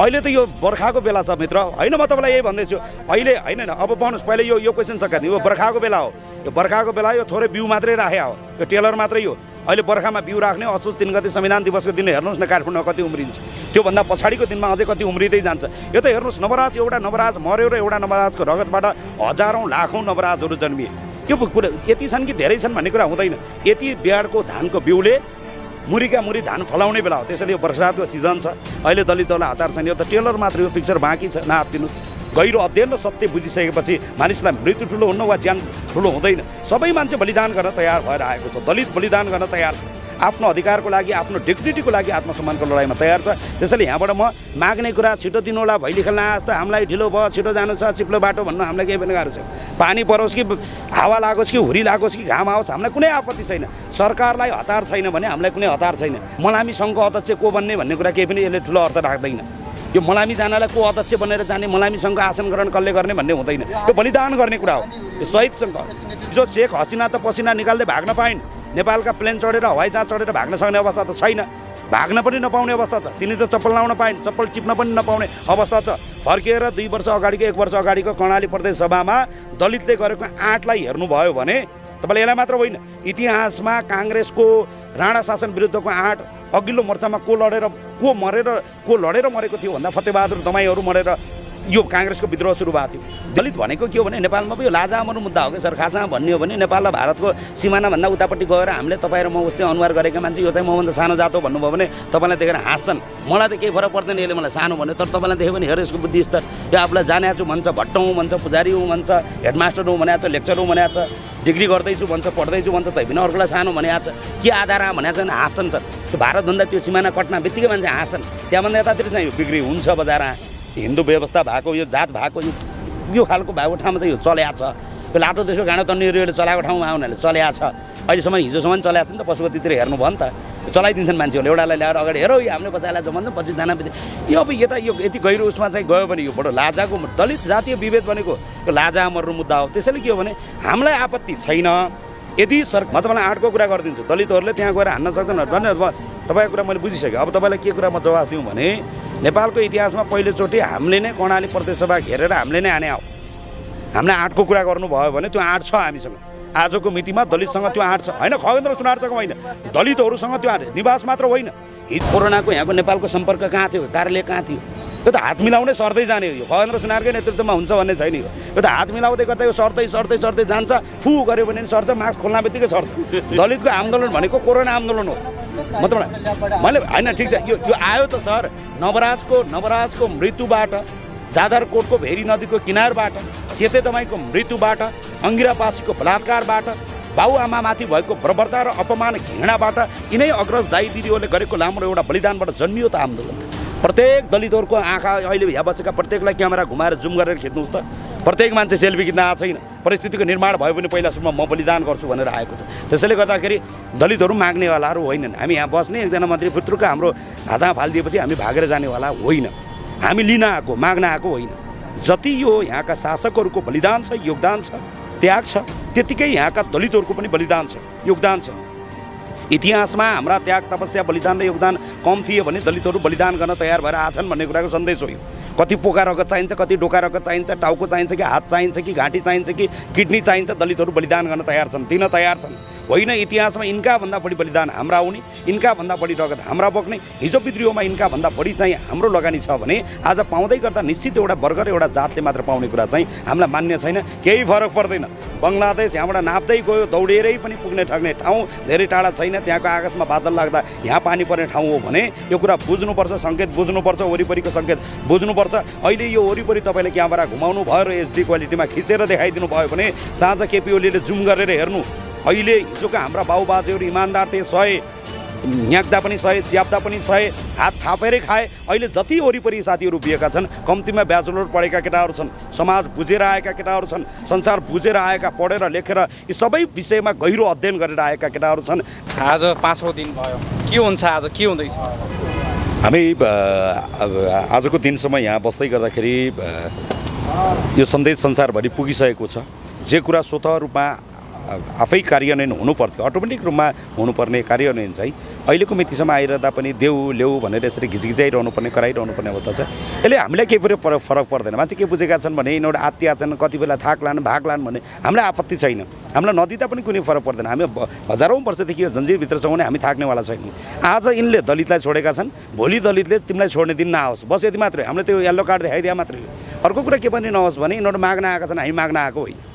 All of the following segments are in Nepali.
अहिले त यो बर्खाको बेला छ मित्र। होइन म तपाईँलाई यही भन्दैछु। अहिले होइन होइन अब पाउनुहोस् पहिले यो यो क्वेसन छ यो बर्खाको बेला हो। यो बर्खाको बेला यो थोरै बिउ मात्रै राखे हो। यो टेलर मात्रै हो। अहिले बर्खामा बिउ राख्ने असोज तिन गति संविधान दिवसको दिन हेर्नुहोस् न काठमाडौँमा कति उम्रिन्छ। त्योभन्दा पछाडिको दिनमा अझै कति उम्रिँदै जान्छ। यो त हेर्नुहोस् नवराज एउटा नवराज मऱ्यो र एउटा नवराजको रगतबाट हजारौँ लाखौँ नवराजहरू जन्मिए। यो कुरा यति छन् कि धेरै छन् भन्ने कुरा हुँदैन। यति बिहाडको धानको बिउले मुरीका मुरी धान फलाउने बेला हो। त्यसैले यो बर्सातको सिजन छ। अहिले दलितहरूलाई हतार छैन। यो त टेलर मात्र यो पिक्चर बाँकी छ। नहातिनुहोस् गहिरो अध्ययन र सत्य बुझिसकेपछि मानिसलाई मृत्यु ठुलो हुन्न वा ज्यान ठुलो हुँदैन। सबै मान्छे बलिदान गर्न तयार भएर आएको छ। दलित बलिदान गर्न तयार छ। आफ्नो अधिकारको लागि आफ्नो डिग्निटीको लागि आत्मसम्मानको लडाइँमा तयार छ। त्यसैले यहाँबाट म माग्ने कुरा छिटो दिनुहोला भैली खेल्न आस् त हामीलाई ढिलो भयो छिटो जानु छ चिप्लो बाटो भन्नु हामीलाई केही पनि गाह्रो छ पानी परोस् कि हावा लागोस् कि हुरी लागोस् कि घाम आओस् हामीलाई कुनै आपत्ति छैन। सरकारलाई हतार छैन भने हामीलाई कुनै हतार छैन। मलामी सङ्घको अध्यक्ष को बन्ने भन्ने कुरा केही पनि यसले ठुलो अर्थ राख्दैन। यो मलामी जानलाई को अध्यक्ष बनेर जाने मलामी सङ्घको आसन ग्रहण कसले गर्ने भन्ने हुँदैन। यो बलिदान गर्ने कुरा हो। यो शहीद सङ्घ जो शेख हसिना त पसिना निकाल्दै भाग्न पाइन्। नेपालका प्लेन चढेर हवाई जहाज चढेर भाग्न सक्ने अवस्था त छैन। भाग्न पनि नपाउने अवस्था छ। तिनी त चप्पल लाउन पाइन् चप्पल टिप्न पनि नपाउने अवस्था छ। फर्किएर दुई वर्ष अगाडिको एक वर्ष अगाडिको कर्णाली प्रदेश सभामा दलितले गरेको आँटलाई हेर्नुभयो भने तपाईँले यसलाई मात्र होइन इतिहासमा काङ्ग्रेसको राणा शासन विरुद्धको आँट अघिल्लो मोर्चामा को लडेर को मरेर को लडेर मरेको थियो भन्दा फतेबहादुर दमाईहरू मरेर यो काङ्ग्रेसको विद्रोह सुरु भएको थियो। दलित भनेको के हो भने नेपालमा पो यो लाजा मर्नु मुद्दा हो कि? सर खासमा भन्ने हो भने नेपाल र भारतको सिमानाभन्दा उतापट्टि गएर हामीले तपाईँ र म उस्तै अनुहार गरेका मान्छे यो चाहिँ मभन्दा सानो जातो भन्नुभयो भने तपाईँलाई देखेर हाँस्छन्। मलाई त केही फरक पर्दैन यसले मलाई सानो भन्यो तर तपाईँलाई देख्यो भने हेर यसको बुद्धि स्तर यो आफूलाई जाने छु भन्छ भट्टौँ भन्छ पुजारी हुँ भन्छ हेडमास्टर हुँ भनेको छ लेक्चर हुँ भनेको छ डिग्री गर्दैछु भन्छ पढ्दैछु भन्छ तै पनि अर्कोलाई सानो भनेको छ के आधार भनेको छ भने हाँस्छन् सर। त्यो भारतभन्दा त्यो सिमाना कट्ना बित्तिकै मान्छे हाँस्छन्। त्यहाँभन्दा यतातिर चाहिँ यो बिक्री हुन्छ बजार। हिन्दू व्यवस्था भएको यो जात भएको यो यो खालको भएको ठाउँमा चाहिँ यो चल्या छ। यो लाटो देशको गाँडो तन्नेरीहरूले चलाएको ठाउँमा उनीहरूले चल्या छ। अहिलेसम्म हिजोसम्म चल्या छ नि त पशुपतितिर हेर्नु भयो नि त। चलाइदिन्छन् मान्छेहरूले एउटालाई ल्याएर अगाडि हेर हामीले बचाएर छ भन्दा पछि जान यो अब यता यो यति गहिरो उसमा चाहिँ गयो भने यो बडो लाजाको दलित जातीय विभेद भनेको यो लाजा मर्नु मुद्दा हो। त्यसैले के हो भने हामीलाई आपत्ति छैन। यदि सर म तपाईँलाई आँटको कुरा गरिदिन्छु। दलितहरूले त्यहाँ गएर हान्न सक्छन् भने तपाईँको कुरा मैले बुझिसकेँ। अब तपाईँलाई के कुरा म जवाब दिउँ भने नेपालको इतिहासमा पहिलोचोटि हामीले नै कर्णाली प्रदेशसभा घेरेर हामीले नै हाने हो। हामीले आँटको कुरा गर्नुभयो भने त्यो आँट छ हामीसँग। आजको मितिमा दलितसँग त्यो आँट छ। होइन खगेन्द्र सुनारसँग होइन। दलितहरूसँग त्यो आँट निवास मात्र होइन। हिज कोरोनाको यहाँको नेपालको सम्पर्क कहाँ थियो? कार्यालय कहाँ थियो? यो त हात मिलाउनै सर्दै जाने हो यो। खगेन्द्र सुनारकै नेतृत्वमा हुन्छ भन्ने छैन यो। यो त हात मिलाउँदै गर्दा यो सर्दै सर्दै सर्दै जान्छ। फु गऱ्यो भने सर्छ। मास्क खोल्न बित्तिकै सर्छ। दलितको आन्दोलन भनेको कोरोना आन्दोलन हो। म तपाईँलाई मैले होइन ठिक छ। यो यो आयो त सर नवराजको नवराजको मृत्युबाट जाधरकोटको भेरी नदीको किनारबाट सेते दमाईको मृत्युबाट अङ्गिरा पासीको बलात्कारबाट बाबुआमामाथि भएको बर्बरता र अपमान घृणाबाट यिनै अग्रज दाई दिदीहरूले गरेको लामो एउटा बलिदानबाट जन्मियो त आन्दोलन। प्रत्येक दलितहरूको आँखा अहिले यहाँ बसेका प्रत्येकलाई क्यामेरा घुमाएर जुम गरेर खिच्नुहोस् त। प्रत्येक मान्छे सेल्फी खिच्न आएको छैन। परिस्थितिको निर्माण भयो भने पहिला सुरुमा म बलिदान गर्छु भनेर आएको छ। त्यसैले गर्दाखेरि दलितहरू माग्नेवालाहरू होइनन्। हामी यहाँ बस्ने एकजना मन्त्री पुत्रको हाम्रो हातमा फालिदिएपछि हामी भागेर जानेवाला होइन। हामी लिन आएको माग्न आएको होइन। जति यो यहाँका शासकहरूको बलिदान छ योगदान छ त्याग छ त्यत्तिकै यहाँका दलितहरूको पनि बलिदान छ योगदान छ। इतिहासमा हाम्रा त्याग तपस्या बलिदान र योगदान कम थियो भने दलितहरू बलिदान गर्न तयार भएर आछन् भन्ने कुराको सन्देश हो यो। कति पोका रगत चाहिन्छ कति डोका रगत चाहिन्छ टाउको चाहिन्छ कि हात चाहिन्छ कि घाँटी चाहिन्छ कि किडनी चाहिन्छ दलितहरू बलिदान गर्न तयार छन् दिन तयार छन्। होइन इतिहासमा यिनकाभन्दा बढी बलिदान हाम्रा आउने यिनकाभन्दा बढी रगत हाम्रा बोक्ने हिजो विद्रोहमा यिनकाभन्दा बढी चाहिँ हाम्रो लगानी छ भने आज पाउँदै गर्दा निश्चित एउटा वर्ग र एउटा जातले मात्र पाउने कुरा चाहिँ हामीलाई मान्य छैन केही फरक पर्दैन। बङ्गलादेश यहाँबाट नाप्दै गयो दौडेरै पनि पुग्ने ठग्ने ठाउँ धेरै टाढा छैन त्यहाँको आकाशमा बादल लाग्दा यहाँ पानी पर्ने ठाउँ हो भने यो कुरा बुझ्नुपर्छ सङ्केत बुझ्नुपर्छ वरिपरिको सङ्केत बुझ्नुपर्छ। अहिले यो वरिपरि तपाईँले क्यामेरा घुमाउनु भयो र एचडी क्वालिटीमा खिचेर देखाइदिनु भयो भने साँझ केपी ओलीले जुम गरेर हेर्नु। अहिले हिजोका हाम्रा बाबुबाजेहरू इमान्दार थिए सय न्याक्दा पनि सय च्याप्दा पनि सय हात थापेरै खाए। अहिले जति वरिपरि साथीहरू उभिएका छन् कम्तीमा ब्याचलर पढेका केटाहरू छन् समाज बुझेर आएका केटाहरू छन् संसार बुझेर आएका पढेर लेखेर यी सबै विषयमा गहिरो अध्ययन गरेर आएका केटाहरू छन्। आज पाँचौँ दिन भयो। के हुन्छ आज? के हुँदैछ? हामी आजको दिनसम्म यहाँ बस्दै गर्दाखेरि यो सन्देश संसारभरि पुगिसकेको छ। जे कुरा स्वतः रूपमा आफै कार्यान्वयन हुनुपर्थ्यो। अटोमेटिक रूपमा हुनुपर्ने कार्यान्वयन चाहिँ अहिलेको मितिसम्म आइरहँदा पनि देऊ ल्याऊ भनेर यसरी घिचघिचाइरहनु पर्ने कराइरहनु पर्ने अवस्था छ। यसले हामीलाई केही पनि पर- फरक पर्दैन। मान्छे के बुझेका छन् भने यिनीहरू आत्तिया छन् कति बेला थाक लान भाग लान भने हामीलाई आपत्ति छैन। हामीलाई नदिँदा पनि कुनै फरक पर्दैन। हामी हजारौँ वर्षदेखि यो जन्जिरभित्र छौँ भने हामी थाक्नेवाला छैनौँ। आज यिनले दलितलाई छोडेका छन् भोलि दलितले तिमीलाई छोड्ने दिन नआओस्। बस यति मात्रै हामीले त्यो येल्लो कार्ड देखाइदिए मात्रै अर्को कुरा के पनि नहोस् भने यिनीहरू माग्न आएका छन् हामी माग्न आएको होइन।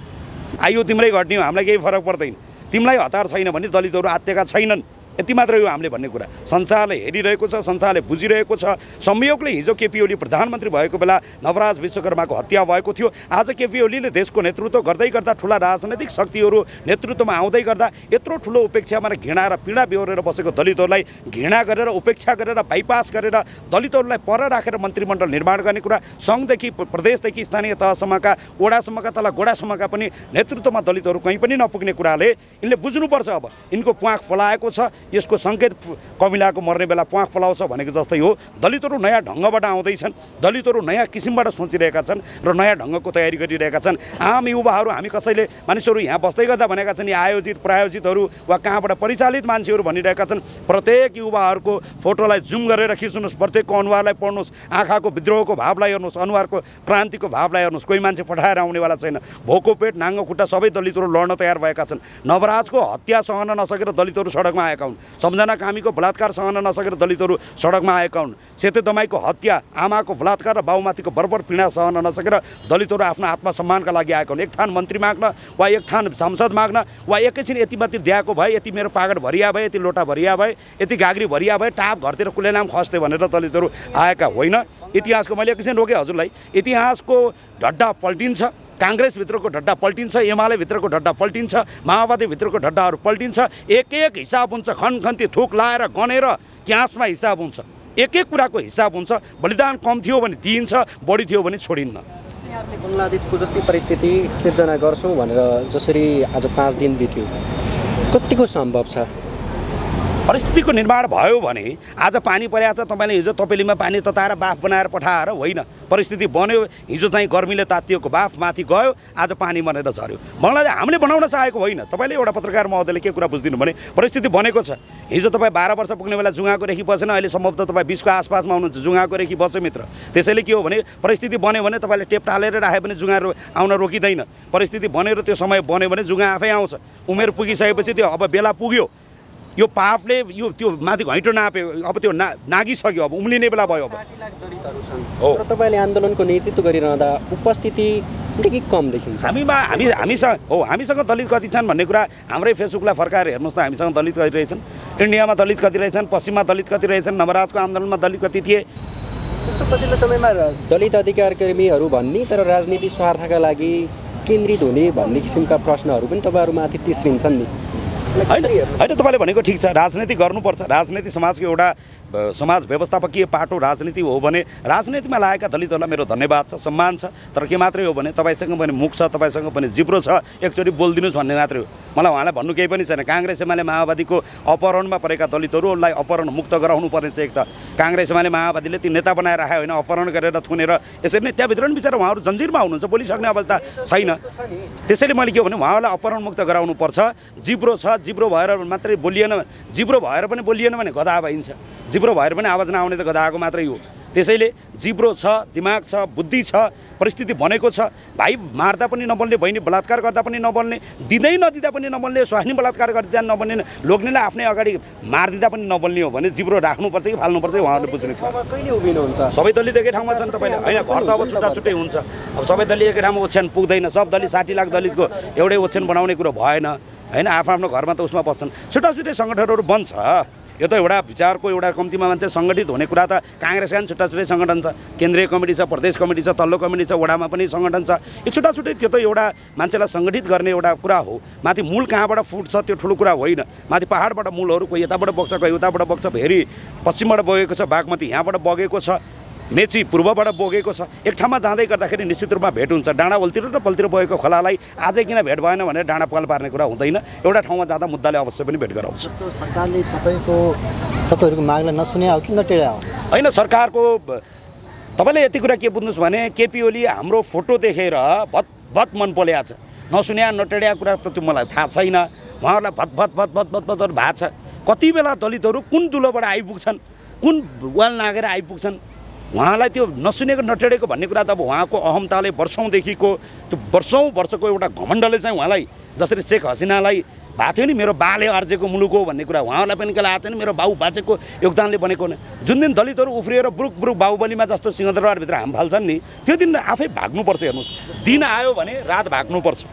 आइयो तिम्रै घट्ने हामीलाई केही फरक पर्दैन। तिमीलाई हतार छैन भने दलितहरू आत्तेका छैनन्। यति मात्रै हो हामीले भन्ने कुरा। संसारले हेरिरहेको छ संसारले बुझिरहेको छ। संयोगले हिजो केपी ओली प्रधानमन्त्री भएको बेला नवराज विश्वकर्माको हत्या भएको थियो। आज केपी ओलीले देशको नेतृत्व गर्दै गर्दा ठुला राजनैतिक शक्तिहरू नेतृत्वमा आउँदै गर्दा यत्रो ठुलो उपेक्षामा घृणा र पीडा बेहोरेर बसेको दलितहरूलाई घृणा गरेर उपेक्षा गरेर बाइपास गरेर दलितहरूलाई पर राखेर मन्त्रीमण्डल निर्माण गर्ने कुरा सङ्घदेखि प्र- प्रदेशदेखि स्थानीय तहसम्मका वडासम्मका तल गोडासम्मका पनि नेतृत्वमा दलितहरू कहीँ पनि नपुग्ने कुराले यिनले बुझ्नुपर्छ अब। यिनको प्वाख फलाएको छ यसको सङ्केत कमिलाको मर्ने बेला प्वाख फलाउँछ भनेको जस्तै हो। दलितहरू नयाँ ढङ्गबाट आउँदैछन्। दलितहरू नयाँ किसिमबाट सोचिरहेका छन् र नयाँ ढङ्गको तयारी गरिरहेका छन्। आम युवाहरू हामी कसैले मानिसहरू यहाँ बस्दै गर्दा भनेका छन् यी आयोजित प्रायोजितहरू वा कहाँबाट परिचालित मान्छेहरू भनिरहेका छन्। प्रत्येक युवाहरूको फोटोलाई जुम गरेर खिच्नुहोस् प्रत्येकको अनुहारलाई पढ्नुहोस् आँखाको विद्रोहको भावलाई हेर्नुहोस् अनुहारको क्रान्तिको भावलाई हेर्नुहोस्। कोही मान्छे पठाएर आउनेवाला छैन। भोको पेट नाङ्गो खुट्टा सबै दलितहरू लड्न तयार भएका छन्। नवराजको हत्या सहन नसकेर दलितहरू सडकमा आएका हुन्। सम्झना कामीको बलात्कार सहन नसकेर दलितहरू सडकमा आएका हुन्। सेते दमाईको हत्या आमाको बलात्कार र बाउमाथिको बर्बर पीडा सहन नसकेर दलितहरू आफ्नो आत्मसम्मानका लागि आएका हुन्। एक थान मन्त्री माग्न वा एक थान सांसद माग्न वा एकैछिन यति माथि दिएको भए यति मेरो पागड भरिया भए यति लोटा भरिया भए यति गाग्री भरिया भए टाप घरतिर कुलेनाम खस्थे भनेर दलितहरू आएका होइन। इतिहासको मैले एकैछिन रोकेँ हजुरलाई। इतिहासको ढड्डा पल्टिन्छ। काङ्ग्रेसभित्रको ढड्डा पल्टिन्छ एमालेभित्रको ढड्डा पल्टिन्छ माओवादीभित्रको ढड्डाहरू पल्टिन्छ एक एक हिसाब हुन्छ खनखन्ती थुक लाएर गनेर क्यासमा हिसाब हुन्छ। एक एक कुराको हिसाब हुन्छ बलिदान कम थियो भने दिइन्छ बढी थियो भने छोडिन्न। बङ्गलादेशको जस्तै परिस्थिति सिर्जना गर्छौँ भनेर जसरी आज पाँच दिन बित्यो। कतिको सम्भव छ? परिस्थितिको निर्माण भयो भने आज पानी परेको छ तपाईँले हिजो तपेलीमा पानी तताएर बाफ बनाएर पठाएर होइन परिस्थिति बन्यो हिजो चाहिँ गर्मीले तातिएको बाफ माथि गयो आज पानी बनेर झऱ्यो। बङ्गलादेश हामीले बनाउन चाहेको होइन तपाईँले एउटा पत्रकार महोदयले के कुरा बुझिदिनु भने परिस्थिति बनेको छ। हिजो तपाईँ बाह्र वर्ष पुग्ने बेला जुङ्गाको रेखी बसेन अहिले सम्भवतः तपाईँ बिसको आसपासमा हुनुहुन्छ जुङ्गाको रेखी बस्यो मित्र। त्यसैले के हो भने परिस्थिति बन्यो भने तपाईँले टेप टालेर राख्यो भने जुङ्गा रो आउन रोकिँदैन। परिस्थिति बनेर त्यो समय बन्यो भने जुङ्गा आफै आउँछ। उमेर पुगिसकेपछि त्यो अब बेला पुग्यो। यो पापले यो त्यो माथि घैँटो नाप्यो अब त्यो ना नागिसक्यो अब उम्लिने बेला भयो अब। हो। तपाईँले आन्दोलनको नेतृत्व गरिरहँदा उपस्थिति निकै कम देखिन्छ। हामीमा हामी हामीसँग हो हामीसँग दलित कति छन् भन्ने कुरा हाम्रै फेसबुकलाई फर्काएर हेर्नुहोस् त हामीसँग दलित कति रहेछन्। इन्डियामा दलित कति रहेछन् पश्चिममा दलित कति रहेछन् नवराजको आन्दोलनमा दलित कति थिए। जस्तो पछिल्लो समयमा दलित अधिकार कर्मीहरू भन्ने तर राजनीति स्वार्थका लागि केन्द्रित हुने भन्ने किसिमका प्रश्नहरू पनि तपाईँहरूमाथि तिस्रिन्छन् नि। होइन होइन तपाईँले भनेको ठिक छ। राजनीति गर्नुपर्छ। राजनीति समाजको एउटा समाज व्यवस्थापकीय पाटो राजनीति हो भने राजनीतिमा लागेका दलितहरूलाई मेरो धन्यवाद छ सम्मान छ। तर के मात्रै हो भने तपाईँसँग पनि मुख छ तपाईँसँग पनि जिब्रो छ एकचोटि बोलिदिनुहोस् भन्ने मात्रै हो। मलाई उहाँलाई भन्नु केही पनि छैन। काङ्ग्रेस एमाले माओवादीको अपहरणमा परेका दलितहरूलाई अपहरण मुक्त गराउनु पर्ने चाहिँ एक त काङ्ग्रेस एमाले माओवादीले ती नेता बनाएर राख्यो होइन अपहरण गरेर थुनेर यसरी नै त्यहाँभित्र पनि बिचरा उहाँहरू जन्जिरमा हुनुहुन्छ बोलिसक्ने अवस्था छैन। त्यसैले मैले के भने उहाँहरूलाई अपहरण मुक्त गराउनु पर्छ। जिब्रो छ जिब्रो भएर मात्रै बोलिएन जिब्रो भएर पनि बोलिएन भने गधा भइन्छ। जिब्रो भएर पनि आवाज नआउने त गधाको मात्रै हो। त्यसैले जिब्रो छ दिमाग छ बुद्धि छ परिस्थिति बनेको छ। भाइ मार्दा पनि नबोल्ने बहिनी बलात्कार गर्दा पनि नबोल्ने दिँदै नदिँदा पनि नबोल्ने स्वास्नी बलात्कार गर्दा नबोल्ने लोग्नेलाई आफ्नै अगाडि मारिदिँदा पनि नबोल्ने हो भने जिब्रो राख्नुपर्छ कि फाल्नुपर्छ उहाँहरूले बुझ्ने सबै दलित एकै ठाउँमा छन् तपाईँले। होइन घर त अब छुट्टा छुट्टै हुन्छ। अब सबै दलित एकै ठाउँमा ओछ्यान पुग्दैन। सब दलित साठी लाख दलितको एउटै ओछ्यान बनाउने कुरो भएन। होइन आफ्नो आफ्नो घरमा त उसमा बस्छन्। छुट्टा छुट्टै सङ्गठनहरू बन्छ। यो त एउटा विचारको एउटा कम्तीमा मान्छे सङ्गठित हुने कुरा त काङ्ग्रेसका पनि छुट्टा छुट्टै सङ्गठन छ। केन्द्रीय कमिटी छ प्रदेश कमिटी छ तल्लो कमिटी छ वडामा पनि सङ्गठन छ। यो छुट्टा छुट्टै त्यो त एउटा मान्छेलाई सङ्गठित गर्ने एउटा कुरा हो। माथि मूल कहाँबाट फुट्छ त्यो ठुलो कुरा होइन। माथि पाहाडबाट मूलहरू कोही यताबाट बग्छ कोही उताबाट बग्छ फेरि पश्चिमबाट बगेको छ बागमती यहाँबाट बगेको छ। मेची पूर्वबाट बगेको छ। एक ठाउँमा जाँदै गर्दाखेरि निश्चित रूपमा भेट हुन्छ। डाँडा ओल्तिर र पल्तिर बगेको खोलालाई आजै किन भेट भएन भने डाँडा पाल पार्ने कुरा हुँदैन। एउटा ठाउँमा जाँदा मुद्दाले अवश्य पनि भेट गराउँछ। सरकारले तपाईँको तपाईँहरूको मागलाई नसुने हो कि नटेरा हो होइन सरकारको तपाईँले यति कुरा के बुझ्नुहोस् भने केपी ओली हाम्रो फोटो देखेर भत भत मन पल्याएको छ। नसुन्या नटेड्या कुरा त त्यो मलाई थाहा छैन। उहाँहरूलाई भत भत भत भत भत भत भएको छ। कति बेला दलितहरू कुन दुलोबाट आइपुग्छन्? कुन वाल नागेर आइपुग्छन्? उहाँलाई त्यो नसुनेको नटेडेको भन्ने कुरा त अब उहाँको अहमताले वर्षौँदेखिको त्यो वर्षौँ वर्षको एउटा घमण्डले चाहिँ उहाँलाई जसरी शेख हसिनालाई भएको थियो नि मेरो बाले आर्जेको मुलुक हो भन्ने कुरा उहाँलाई पनि कहिले आएको छैन मेरो बाउ बाजेको योगदानले बनेको जुन दिन दलितहरू उफ्रिएर ब्रुक ब्रुक बाहुबलीमा जस्तो सिंहदरबारभित्र हाम फाल्छन् नि त्यो दिन आफै भाग्नुपर्छ हेर्नुहोस्। दिन आयो भने रात भाग्नुपर्छ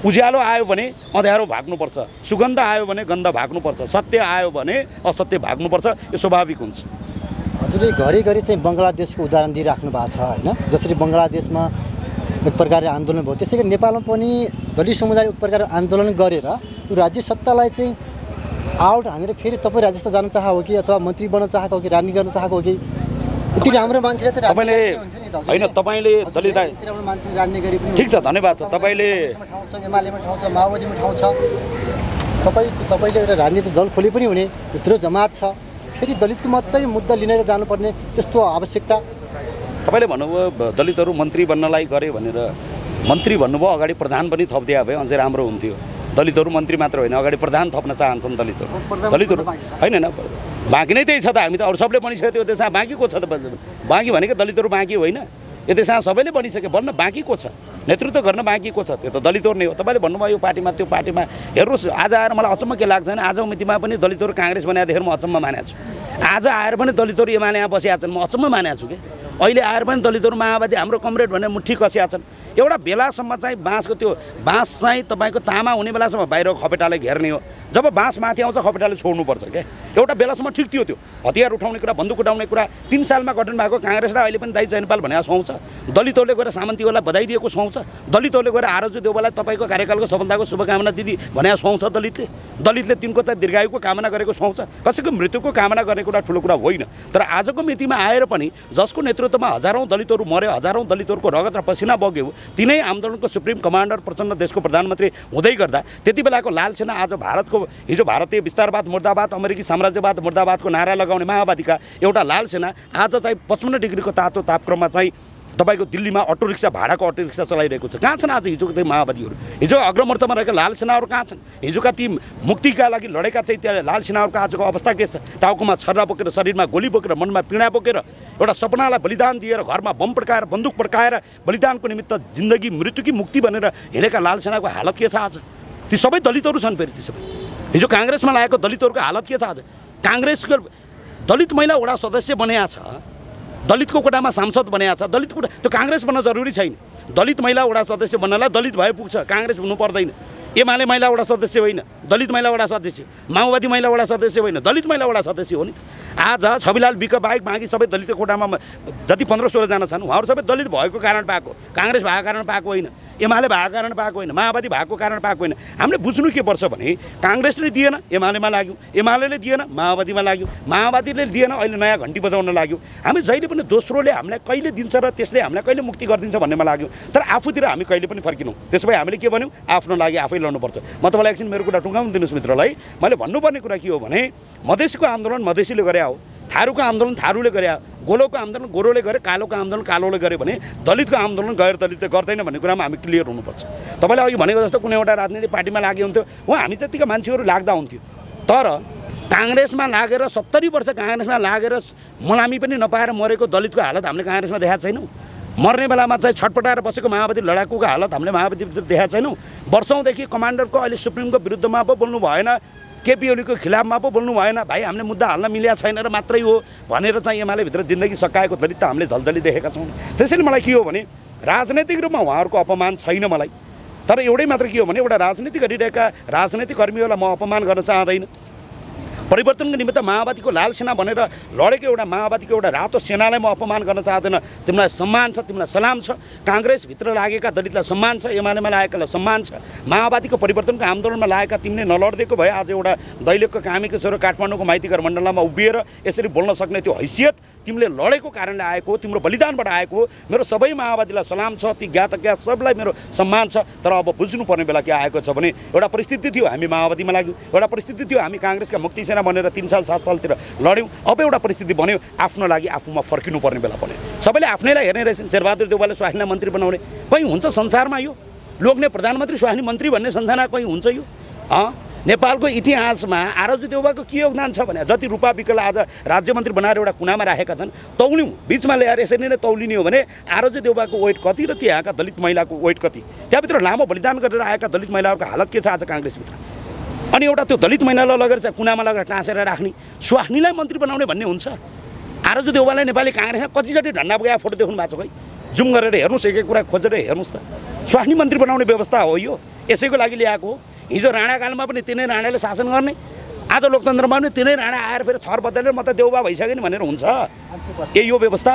उज्यालो आयो भने अँध्यारो भाग्नुपर्छ सुगन्ध आयो भने गन्ध भाग्नुपर्छ सत्य आयो भने असत्य भाग्नुपर्छ यो स्वाभाविक हुन्छ। हजुरले घरिघरि चाहिँ बङ्गलादेशको उदाहरण दिइराख्नु भएको छ होइन? जसरी बङ्गलादेशमा एक प्रकारले आन्दोलन भयो। त्यसै गरी नेपालमा पनि दलित समुदाय एक प्रकारले आन्दोलन गरेर यो राज्य सत्तालाई चाहिँ आउट हानेर फेरि तपाईँ राज्य सत्ता जान चाहेको हो कि अथवा मन्त्री बन्न चाहेको हो कि राजनीति गर्न चाहेको हो कि? यति राम्रो मान्छेले त तपाईँले होइन तपाईँले दलित मान्छेले राजनीति गरे पनि ठिक छ धन्यवाद छ। तपाईँले काङ्ग्रेसमा ठाउँ छ एमालेमा ठाउँ छ माओवादीमा ठाउँ छ। तपाईँ तपाईँले एउटा राजनीतिक दल खोले पनि हुने भित्र जमात छ। फेरि दलितको मात्रै मुद्दा लिनेर जानुपर्ने त्यस्तो आवश्यकता तपाईँले भन्नुभयो दलितहरू मन्त्री बन्नलाई गरे भनेर। मन्त्री भन्नुभयो अगाडि प्रधान पनि थपिदिया भए अझै राम्रो हुन्थ्यो। दलितहरू मन्त्री मात्र होइन अगाडि प्रधान थप्न चाहन्छन् दलितहरू। दलितहरू। होइन होइन बाँकी नै त्यही छ त हामी त अरू सबले बनिसक्यो त्यो त्यसमा बाँकी को छ त बाँकी भनेको दलितहरू बाँकी होइन। यो त्यसमा सबैले बनिसक्यो बन्न बाँकी को छ। नेतृत्व गर्न बाँकी को छ त्यो त दलितहरू नै हो। तपाईँले भन्नुभयो यो पार्टीमा त्यो पार्टीमा हेर्नुहोस् आज आएर मलाई अचम्म के लाग्छ भने आज मितिमा पनि दलितहरू काङ्ग्रेस बनाएदेखि म अचम्म मानेको छु। आज आएर पनि दलितहरू एमाले यहाँ बसिया छन् म अचम्म मानेको छु कि? अहिले आएर पनि दलितहरू माओवादी हाम्रो कमरेड भनेर मुठी कसिया छन् एउटा बेलासम्म चाहिँ बाँसको त्यो बाँस चाहिँ तपाईँको तामा हुने बेलासम्म बाहिर खपेटाले घेर्ने हो। जब बाँस माथि आउँछ खपेटाले छोड्नुपर्छ क्या। एउटा बेलासम्म ठिक थियो त्यो। हतियार उठाउने कुरा बन्दुक उठाउने कुरा तिन सालमा गठन भएको काङ्ग्रेसलाई अहिले पनि दाइ जैनपाल भनेर सुहाउँछ दलितहरूले गएर सामन्तीहरूलाई बधाई दिएको सुहाउँछ दलितहरूले गएर आरजु देउबालाई तपाईँको कार्यकालको सफलताको शुभकामना दिदी भनेर सुहाउँछ दलितले। दलितले तिनको चाहिँ दीर्घायुको कामना गरेको सुहाउँछ कसैको मृत्युको कामना गर्ने कुरा ठुलो कुरा होइन। तर आजको मितिमा आएर पनि जसको नेतृत्वमा हजारौँ दलितहरू मऱ्यो हजारौँ दलितहरूको रगत र पसिना बग्यो तिनै आन्दोलनको सुप्रिम कमान्डर प्रचण्ड देशको प्रधानमन्त्री हुँदै गर्दा त्यति बेलाको लाल सेना आज भारतको हिजो भारतीय विस्तारवाद मुर्दाबाद अमेरिकी साम्राज्यवाद मुर्दाबादको नारा लगाउने माओवादीका एउटा लाल सेना आज चाहिँ पचपन्न डिग्रीको तातो तापक्रममा चाहिँ तपाईँको दिल्लीमा अटो रिक्सा भाडाको अटो रिक्सा चलाइरहेको छ। कहाँ छन् आज हिजोको त्यो माओवादीहरू? हिजो अग्रमोर्चामा रहेका लाल सेनाहरू कहाँ छन्? हिजोका ती मुक्तिका लागि लडेका चाहिँ त्यहाँ लाल सेनाहरूको आजको अवस्था के छ? टाउकोमा छर्रा बोकेर शरीरमा गोली बोकेर मनमा पीडा बोकेर एउटा सपनालाई बलिदान दिएर घरमा बम पड्काएर बन्दुक पड्काएर बलिदानको निमित्त जिन्दगी मृत्यु कि मुक्ति भनेर हिँडेका लाल सेनाको हालत के छ आज? ती सबै दलितहरू छन् फेरि ती सबै। हिजो काङ्ग्रेसमा लागेको दलितहरूको हालत के छ आज? काङ्ग्रेसको दलित महिला वडा सदस्य बनाएको छ। दलितको कोटामा सांसद बनाएको छ। दलित कोटा त्यो काङ्ग्रेस बन्न जरुरी छैन। दलित महिला वडा सदस्य बन्नलाई दलित भए पुग्छ। काङ्ग्रेस हुनु पर्दैन। एमाले महिला वडा सदस्य होइन। दलित महिला वडा सदस्य। माओवादी महिला वडा सदस्य होइन। दलित महिला वडा सदस्य हो नि। आज छविलाल विक बाहेक बाँकी सबै दलितको कोटामा जति पन्ध्र सोह्रजना छन् उहाँहरू सबै दलित भएको कारण पाएको। काङ्ग्रेस भएको कारण पाएको होइन। एमाले भएको कारण पाएको होइन माओवादी भएको कारण पाएको होइन। हामीले बुझ्नु के पर्छ भने काङ्ग्रेसले दिएन एमालेमा लाग्यो। एमाले दिएन माओवादीमा लाग्यो। माओवादीले दिएन अहिले नयाँ घन्टी बजाउन लाग्यो। हामी जहिले पनि दोस्रोले हामीलाई कहिले दिन्छ र त्यसले हामीलाई कहिले मुक्ति गरिदिन्छ भन्नेमा लाग्यो। तर आफूतिर हामी कहिले पनि फर्किनौँ। त्यसो भए हामीले के भन्यौँ? आफ्नो लागि आफै लड्नुपर्छ। म तपाईँलाई एकछिन मेरो कुरा टुङ्गाउनु दिनुहोस् मित्रलाई। मैले भन्नुपर्ने कुरा के हो भने मधेसीको आन्दोलन मधेसीले गरे हो। थारूको आन्दोलन थारूले गरे गोलोको आन्दोलन गोरोले गरे कालोको आन्दोलन कालोले गरे भने दलितको आन्दोलन गैर दलितले गर्दैन भन्ने कुरामा हामी क्लियर हुनुपर्छ। तपाईँले अघि भनेको जस्तो कुनै एउटा राजनीतिक पार्टीमा लाग्यो हुन्थ्यो उहाँ हामी जतिका मान्छेहरू लाग्दा हुन्थ्यो। तर काङ्ग्रेसमा लागेर सत्तरी वर्ष काङ्ग्रेसमा लागेर मलामी पनि नपाएर मरेको दलितको हालत हामीले काङ्ग्रेसमा देखाएको छैनौँ। मर्ने बेलामा चाहिँ छटपटाएर बसेको माओवादी लडाकुको हालत हामीले माओवादी देखाएको छैनौँ। वर्षौँदेखि कमान्डरको अहिले सुप्रिमको विरुद्धमा पो बोल्नु भएन। केपी ओलीको खिलाफमा पो बोल्नु भएन। भाइ हामीले मुद्दा हाल्न मिलेको छैन र मात्रै हो भनेर चाहिँ एमाले भित्र जिन्दगी सकाएको दलित त हामीले झल्झली देखेका छौँ। त्यसैले मलाई के हो भने राजनैतिक रूपमा उहाँहरूको अपमान छैन मलाई। तर एउटै मात्र के हो भने एउटा राजनीति गरिरहेका राजनैतिक कर्मीहरूलाई म अपमान गर्न चाहँदैन। परिवर्तनको निमित्त माओवादीको लाल सेना भनेर लडेको एउटा माओवादीको एउटा रातो सेनालाई म अपमान गर्न चाहँदैन। तिमीलाई सम्मान छ तिमीलाई सलाम छ। काङ्ग्रेसभित्र लागेका दलितलाई सम्मान छ एमालेमा लागेकालाई सम्मान छ। माओवादीको परिवर्तनको आन्दोलनमा लागेका तिमीले नलडिदिएको भए आज एउटा दैलेखको कामीको छोरो काठमाडौँको माइतीघर मण्डलमा उभिएर यसरी बोल्न सक्ने त्यो हैसियत तिमीले लडेको कारणले आएको तिम्रो बलिदानबाट आएको मेरो सबै माओवादीलाई सलाम छ ती ज्ञात ज्ञात सबलाई मेरो सम्मान छ। तर अब बुझ्नुपर्ने बेला के आएको छ भने एउटा परिस्थिति थियो हामी माओवादीमा लाग्यौँ। एउटा परिस्थिति थियो हामी काङ्ग्रेसका मुक्ति सेना भनेर तिन साल सात सालतिर लड्यौँ। अब एउटा परिस्थिति बन्यो आफ्नो लागि आफूमा फर्किनु पर्ने बेला बन्यो। सबैले आफ्नैलाई हेर्ने रहेछन् शेरबहादुर देउवाले स्वास्थ्य मन्त्री बनाउने। कहीँ हुन्छ संसारमा यो? लोग्ने प्रधानमन्त्री सुहानी मन्त्री भन्ने सन्जना कहीँ हुन्छ यो? नेपालको इतिहासमा आरोजु देउबाको के योगदान छ भने जति रूपा विकल आज राज्य मन्त्री बनाएर एउटा कुनामा राखेका छन् तौल्यौँ बिचमा ल्याएर यसरी नै तौलिने हो भने आरोजु देउबाको वेट कति र त्यहाँका दलित महिलाको वेट कति? त्यहाँभित्र लामो बलिदान गरेर आएका दलित महिलाहरूको हालत के छ आज काङ्ग्रेसभित्र? अनि एउटा त्यो दलित महिलालाई लगेर चाहिँ कुनामा लगेर टाँसेर राख्ने सुहानीलाई मन्त्री बनाउने भन्ने हुन्छ। आरोजु देउबालाई नेपाली काङ्ग्रेसमा कतिचोटि झन्डा गएको फोटो देख्नु भएको छ खै? जुम गरेर हेर्नुहोस् एक एक कुरा खोजेर हेर्नुहोस् त। स्वास्नी मन्त्री बनाउने व्यवस्था हो यो। यसैको लागि ल्याएको हो। हिजो राणाकालमा पनि तिनै राणाले शासन गर्ने आज लोकतन्त्रमा पनि तिनै राणा आएर फेरि थर बदलेर म त देउबा भइसक्यो नि भनेर हुन्छ। ए यो व्यवस्था।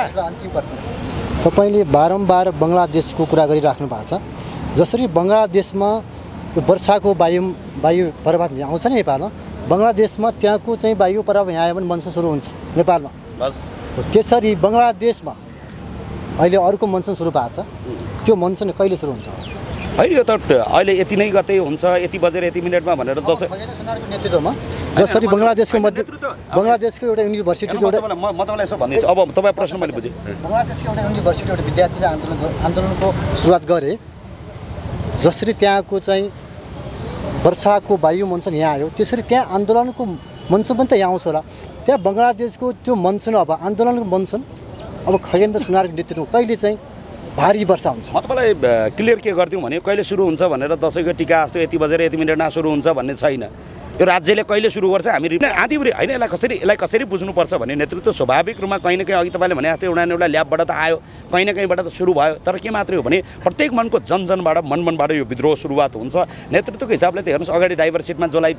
तपाईँले बारम्बार बङ्गलादेशको कुरा गरिराख्नु भएको छ। जसरी बङ्गलादेशमा यो वर्षाको वायु वायु प्रभाव यहाँ आउँछ नि नेपालमा। बङ्गलादेशमा त्यहाँको चाहिँ वायु प्रभाव यहाँ आयो भने मनसुन सुरु हुन्छ नेपालमा। बस। त्यसरी बङ्गलादेशमा अहिले अर्को मनसुन सुरु भएको छ। त्यो मनसुन कहिले सुरु हुन्छ? होइन यो त अहिले यति नै गते हुन्छ यति बजेर यति मिनटमा भनेर दसैँ नेतृत्वमा। जसरी बङ्गलादेशको मध्य बङ्गलादेशको एउटा युनिभर्सिटीको एउटा म म तपाईँलाई यसो भन्दैछु। अब तपाईँ प्रश्न मैले बुझेँ। बङ्गलादेशको एउटा युनिभर्सिटी एउटा विद्यार्थीले आन्दोलन आन्दोलनको सुरुवात गरे। जसरी त्यहाँको चाहिँ वर्षाको वायु मनसुन यहाँ आयो। त्यसरी त्यहाँ आन्दोलनको मनसुन पनि त यहाँ आउँछ होला। त्यहाँ बङ्गलादेशको त्यो मनसुन अब आन्दोलनको मनसुन अब खगेन्द्र सुनारको नेतृत्वमा कहिले चाहिँ भारी वर्षा हुन्छ। म तपाईँलाई क्लियर के गरिदिउँ भने कहिले सुरु हुन्छ भनेर दसैँको टिका जस्तो यति बजेर यति मिनटमा सुरु हुन्छ भन्ने छैन। यो राज्यले कहिले सुरु गर्छ हामी आँधीबुरी होइन यसलाई कसरी यसलाई कसरी बुझ्नुपर्छ भने नेतृत्व स्वाभाविक रूपमा कहीँ न कहीँ अघि तपाईँले भने जस्तो एउटा एउटा ल्याबबाट त आयो कहीँ न कहीँबाट त सुरु भयो तर के मात्रै हो भने प्रत्येक मनको जनजनबाट मन मनबाट यो विद्रोह सुरुवात हुन्छ। नेतृत्वको हिसाबले त हेर्नुहोस् अगाडि ड्राइभर सिटमा जसलाई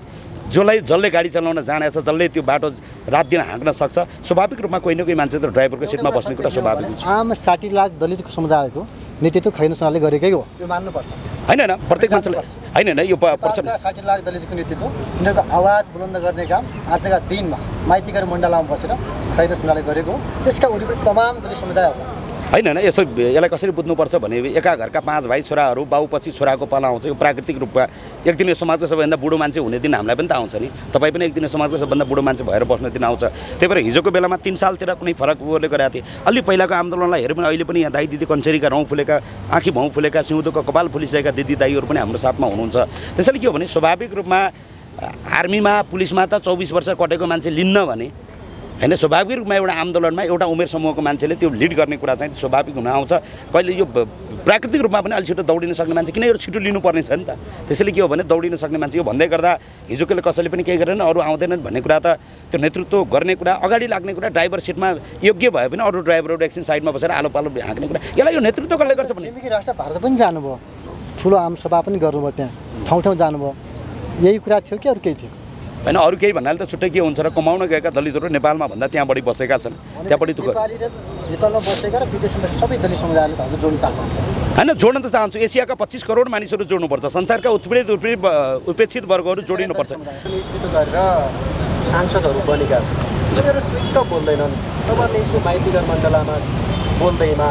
जसलाई जसले गाडी चलाउन जानेछ जसले त्यो बाटो रात दिन हाँक्न सक्छ स्वाभाविक रूपमा कोही न कोही मान्छे त ड्राइभरको सिटमा बस्ने कुरा स्वाभाविक हुन्छ। आम साठी लाख दलितको समुदायको नेतृत्व खगेन्द्र सुनारले गरेकै हो। यो मान्नुपर्छ। होइन होइन प्रत्येक मान्छेले होइन होइन यो साठी लाख दलितको नेतृत्व उनीहरूको आवाज बुलन्द गर्ने काम आजका दिनमा माइतीगर मण्डलामा बसेर खैर सुनाले गरेको हो। त्यसका वरिपरि तमाम दलित समुदाय होला होइन होइन यसो यसलाई कसरी बुझ्नुपर्छ भने एका घरका पाँच भाइ छोराहरू बाउपछि छोराको पाला आउँछ। यो प्राकृतिक रूपमा एक दिन यो समाजको सबैभन्दा बुढो मान्छे हुने दिन हामीलाई पनि त आउँछ नि। तपाईँ पनि एक दिन समाजको सबभन्दा बुढो मान्छे भएर बस्ने दिन आउँछ। त्यही भएर हिजोको बेलामा तिन सालतिर कुनै फरक कुरोले गरेका थिए। अलि पहिलाको आन्दोलनलाई हेऱ्यो भने अहिले पनि यहाँ दाई दिदी कन्सेरीका रौँ फुलेका आँखी भाउ फुलेका सिउँदोको कपाल फुलिसकेका दिदी दाईहरू पनि हाम्रो साथमा हुनुहुन्छ। त्यसैले के हो भने स्वाभाविक रूपमा आर्मीमा पुलिसमा त चौबिस वर्ष कटेको मान्छे लिन्न भने होइन स्वाभाविक रूपमा एउटा आन्दोलनमा एउटा उमेर समूहको मान्छेले त्यो लिड गर्ने कुरा चाहिँ स्वाभाविक हुन आउँछ। कहिले यो प्राकृतिक रूपमा पनि अलिक छिटो दौडिन सक्ने मान्छे किन यो छिटो लिनुपर्ने छ नि त? त्यसैले के हो भने दौडिन सक्ने मान्छे यो भन्दै गर्दा हिजोकोले कसैले पनि केही गरेन अरू आउँदैनन् भन्ने कुरा त त्यो नेतृत्व गर्ने कुरा अगाडि लाग्ने कुरा ड्राइभर सिटमा योग्य भए पनि अरू ड्राइभरहरू एकछिन साइडमा बसेर आलो पालो हाँक्ने कुरा। यसलाई यो नेतृत्व कसले गर्छ भने? राष्ट्र भारत पनि जानुभयो। ठुलो आमसभा पनि गर्नुभयो त्यहाँ। ठाउँ ठाउँ जानुभयो। यही कुरा थियो कि अरू केही थियो? होइन अरू केही भन्नाले त छुट्टै के हुन्छ र कमाउन गएका दलितहरू नेपालमा भन्दा त्यहाँ बढी बसेका छन्। त्यहाँ बढी दुःख होइन जोड्न त चाहन्छु। एसियाका पच्चिस करोड मानिसहरू जोड्नुपर्छ। संसारका उत्पीडित उपेक्षित वर्गहरू जोडिनुपर्छ। सांसदहरू बनेका छन्। बोल्दैनन्। यसो मण्डलामा बोल्दैमा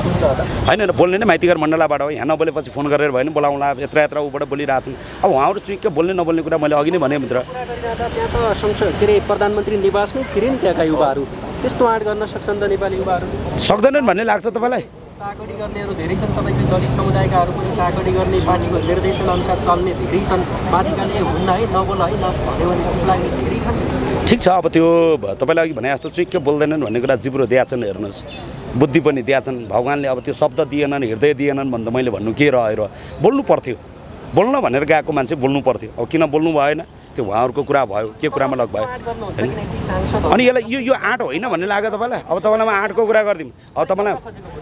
सुन्छ होइन होइन बोल्ने नै माइतीघर मण्डलाबाट हो। यहाँ नबोलेपछि फोन गरेर भयो भने बोलाउँला यत्र यत्र उबाट बोलिरहेछन् अब उहाँहरू चुइक्क बोल्ने नबोल्ने कुरा मैले अघि नै भने मित्र। त्यहाँ त संसद के अरे प्रधानमन्त्री निवासमै छिरे नि त्यहाँका युवाहरू? त्यस्तो आँट गर्न सक्छन् त नेपाली युवाहरू? सक्दैनन् भन्ने लाग्छ तपाईँलाई? चाकडी गर्नेहरू धेरै छन्। तपाईँको दलित समुदायकाहरू पनि चाकडी गर्ने पार्टीको निर्देशन अनुसार चल्ने धेरै छन्। माथिकाले हुन्न है नबोल है नभन्यो भने लाग्ने धेरै छन्। ठिक छ अब त्यो तपाईँलाई अघि भने जस्तो चुइक्क बोल्दैनन् भन्ने कुरा जिब्रो दिएछन् हेर्नुहोस्। बुद्धि पनि दिएछन्। भगवान्ले अब त्यो शब्द दिएनन् हृदय दिएनन् भन्दा मैले भन्नु के रह्यो र बोल्नु पर्थ्यो। बोल्न भनेर गएको मान्छे बोल्नु पर्थ्यो। अब किन बोल्नु भएन? त्यो उहाँहरूको कुरा भयो के कुरामा लग भयो? अनि यसलाई यो यो आँट होइन भन्ने लाग्यो तपाईँलाई? अब तपाईँलाई म आँटको कुरा गरिदिउँ। अब तपाईँलाई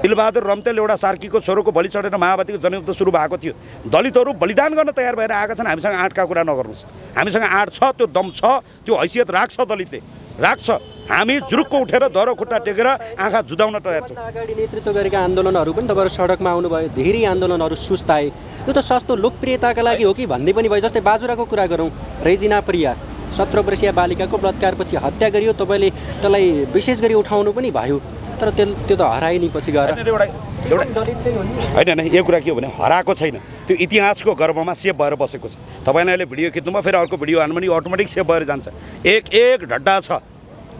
दिलबहादुर रम्तेल एउटा सार्कीको छोरोको बलि चढेर माओवादीको जनयुद्ध सुरु भएको थियो। दलितहरू बलिदान गर्न तयार भएर आएका छन्। हामीसँग आँटका कुरा नगर्नुहोस्। हामीसँग आँट छ त्यो दम छ त्यो हैसियत राख्छ दलितले। राख्छ। हामी जुरुक्क उठेर दह्रो खुट्टा टेकेर आँखा जुदाउन तयार छौँ। अगाडि नेतृत्व गरेका आन्दोलनहरू पनि तपाईँहरू सडकमा आउनुभयो। धेरै आन्दोलनहरू सुस्ताए। यो त सस्तो लोकप्रियताका लागि हो कि भन्ने पनि भयो। जस्तै बाजुराको कुरा गरौँ। रेजिना प्रिया सत्र वर्षीय बालिकाको बलात्कारपछि हत्या गरियो। तपाईँले त्यसलाई विशेष गरी उठाउनु पनि भयो। तर त्यो त्यो त हरायो नि पछि गएर। एउटा होइन होइन यो कुरा के हो भने हराएको छैन। त्यो इतिहासको गर्भमा सेभ भएर बसेको छ। तपाईँले अहिले भिडियो खिच्नुमा फेरि अर्को भिडियो हाल्नु भने अटोमेटिक सेभ भएर जान्छ। एक एक ढड्डा छ।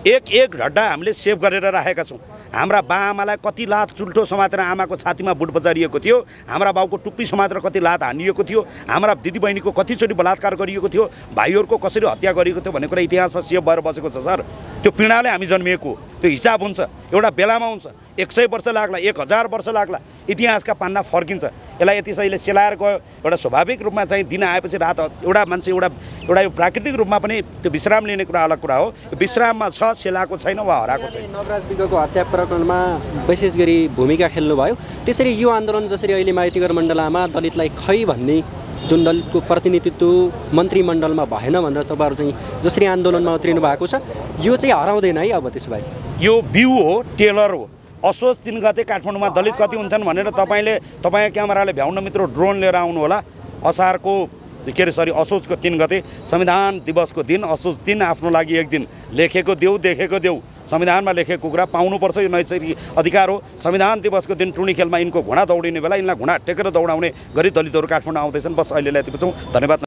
एक एक ढड्डा हामीले सेभ गरेर राखेका छौँ। हाम्रा बाआमालाई कति लात चुल्ठो समातेर आमाको छातीमा बुट बजारिएको थियो हाम्रा बाउको टुप्पी समातेर कति लात हानिएको थियो हाम्रा दिदीबहिनीको कतिचोटि बलात्कार गरिएको थियो भाइहरूको कसरी हत्या गरिएको थियो भन्ने कुरा इतिहासमा सेभ भएर बसेको छ सर। त्यो पीडाले हामी जन्मिएको त्यो हिसाब हुन्छ एउटा बेलामा हुन्छ। एक सय वर्ष लाग्ला एक हजार वर्ष लाग्ला। इतिहासका पान्ना फर्किन्छ। यसलाई यति सहीले सेलाएर गयो। एउटा स्वाभाविक रूपमा चाहिँ दिन आएपछि रात एउटा मान्छे एउटा एउटा यो प्राकृतिक रूपमा पनि त्यो विश्राम लिने कुरा अलग कुरा हो। विश्राममा छ सेलाएको छैन वा हराएको छैन। नवराज विगको हत्या प्रकरणमा विशेष गरी भूमिका खेल्नुभयो। त्यसरी यो आन्दोलन जसरी अहिले माइतीगर मण्डलामा दलितलाई खै भन्ने जुन दलितको प्रतिनिधित्व मन्त्रीमण्डलमा भएन भनेर तपाईँहरू चाहिँ जसरी आन्दोलनमा उत्रिनु भएको छ यो चाहिँ हराउँदैन है अब त्यसो भए। यो बिउ हो टेलर हो। असोज तिन गते काठमाडौँमा दलित कति हुन्छन् भनेर तपाईँले तपाईँ क्यामेराले भ्याउन मित्र ड्रोन लिएर आउनु होला असारको के अरे सरी असोजको तिन गते संविधान दिवसको दिन असोज दिन आफ्नो लागि एक दिन। लेखेको देऊ देखेको देऊ। संविधानमा लेखेको कुरा पाउनुपर्छ यो नैसर्गिक अधिकार हो। संविधान दिवसको दिन टुणी खेलमा यिनको घुँडा दौडिने बेला यिनलाई घुँडा टेकेर दौडाउने गरी दलितहरू काठमाडौँ आउँदैछन्। बस अहिलेलाई यति पुग्छौँ धन्यवाद।